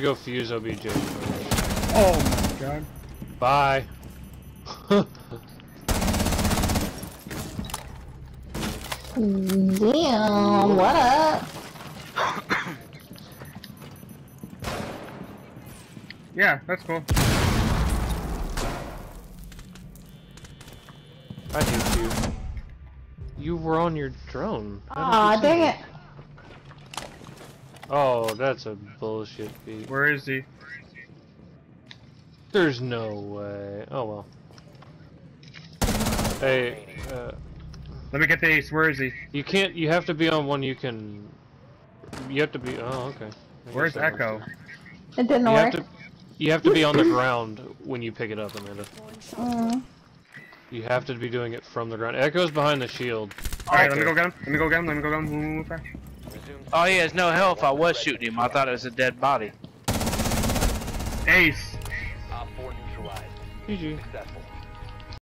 to go fuse OBJ. Oh my god. Bye. Damn, what up? Yeah, that's cool. I hate you. You were on your drone. How Aw, dang me? it. Oh, that's a bullshit beat. Where is he? There's no way. Oh well. Hey, uh, Let me get the ace. Where is he? you can't. You have to be on one you can. You have to be. Oh, okay. I Where's Echo? It didn't too. You have work. to. You have to be on the ground when you pick it up, Amanda. Mm. You have to be doing it from the ground. Echo's behind the shield. Alright, let me go get him. Let me go get him. Let me go get him. Oh, he has no health. I was shooting him. I thought it was a dead body. Ace. Op 4 neutralized. GG. Successful.